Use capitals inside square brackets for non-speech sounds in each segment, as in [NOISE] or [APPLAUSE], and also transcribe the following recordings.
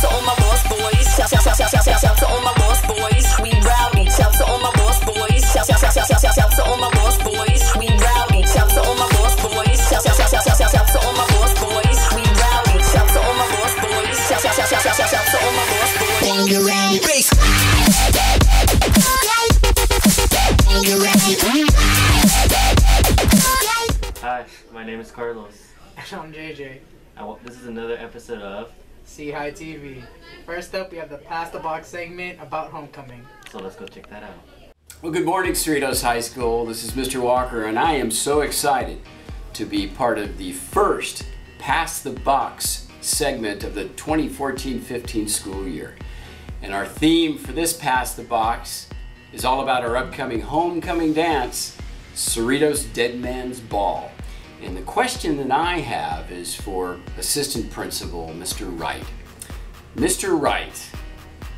to all my lost boys. Shout, shout, shout, shout, shout, shout, shout to all my lost boys. We rowdy. Shout to all my lost boys. Shout, shout, shout, shout, shout, shout, shout to all my lost boys. We rowdy. Shout to all my lost boys. Shout, shout, shout, shout, shout, shout, shout to all my lost boys. We rowdy. Shout to all my lost boys. Shout, shout, shout, shout, shout, shout, shout to all my lost boys. Bangarang. Bass. Hi, my name is Carlos. And I'm JJ. And wa- this is another episode of. C High TV. First up, we have the Pass the Box segment about homecoming. So let's go check that out. Well, good morning, Cerritos High School. This is Mr. Walker, and I am so excited to be part of the first Pass the Box segment of the 2014 15 school year. And our theme for this Pass the Box is all about our upcoming homecoming dance, Cerritos Dead Man's Ball. And the question that I have is for Assistant Principal Mr. Wright. Mr. Wright,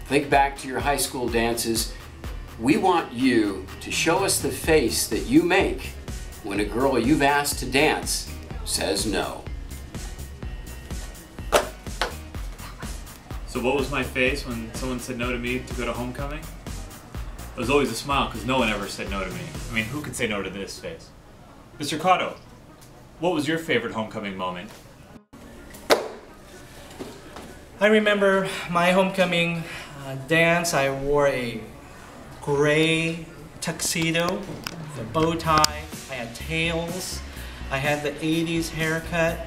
think back to your high school dances. We want you to show us the face that you make when a girl you've asked to dance says no. So what was my face when someone said no to me to go to homecoming? It was always a smile because no one ever said no to me. I mean, who could say no to this face? Mr. Cotto, what was your favorite homecoming moment? I remember my homecoming uh, dance. I wore a gray tuxedo, a bow tie. I had tails. I had the 80s haircut,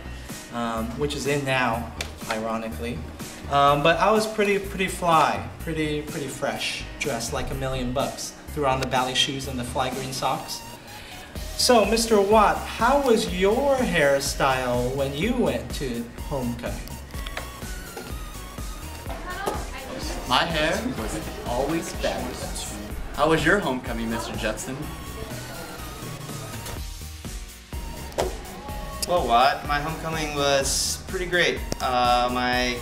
um, which is in now, ironically. Um, but I was pretty, pretty fly, pretty, pretty fresh, dressed like a million bucks. Threw on the ballet shoes and the fly green socks. So, Mr. Watt, how was your hairstyle when you went to homecoming? My hair was always backwards. How was your homecoming, Mr. Judson? Well, Watt, my homecoming was pretty great. Uh, my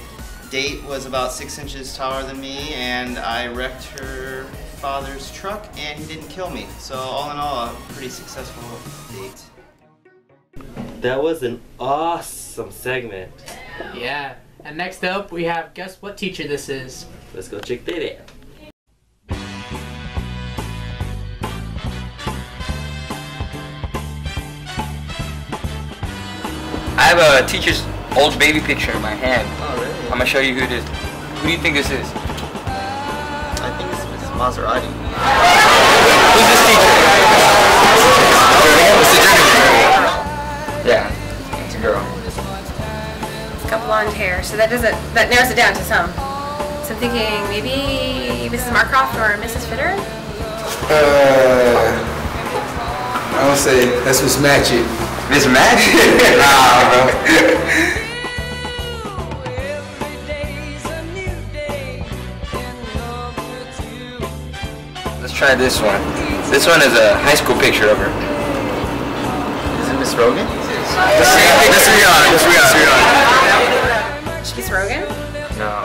date was about six inches taller than me, and I wrecked her father's truck, and he didn't kill me. So, all in all, a pretty successful date. That was an awesome segment. Yeah. And next up, we have guess what teacher this is. Let's go check that out. I have a teacher's old baby picture in my hand. Oh, really? I'm gonna show you who it is. Who do you think this is? Maserati. Who's this teacher? What's the gender? Yeah, it's a girl. It's got blonde hair, so that doesn't that narrows it down to some. So I'm thinking maybe Mrs. Markroft or Mrs. Fitter. Uh, I would say that's Miss Matchett. Miss [LAUGHS] Magic? nah, bro. [LAUGHS] try this one. This one is a high school picture of her. Is it Miss Rogan? Let's see, let's see on, let's see on. She's Rogan. No.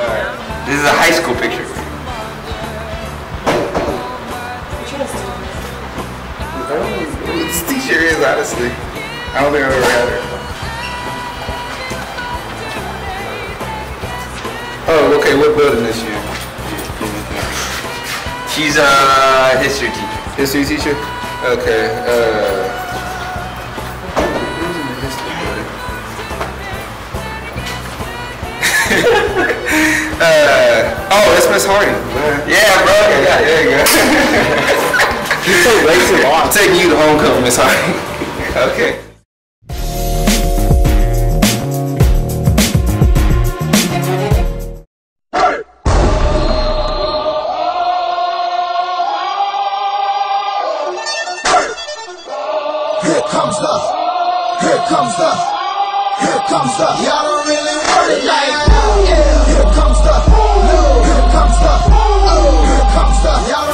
This is a high school picture. I don't this teacher is, honestly. I don't think I've ever had her. Oh, okay, what building is she in? She's a history teacher. History teacher? Okay, uh... who's in the history building? uh, oh, that's Miss Hardy. Yeah, bro. Okay, Yeah. there you go. [LAUGHS] you took way too long. I'm taking you to homecoming, Miss Hardy. okay. comes the, here comes the, y'all don't really want it like now. Yeah. Here comes the, here comes the, here comes the, y'all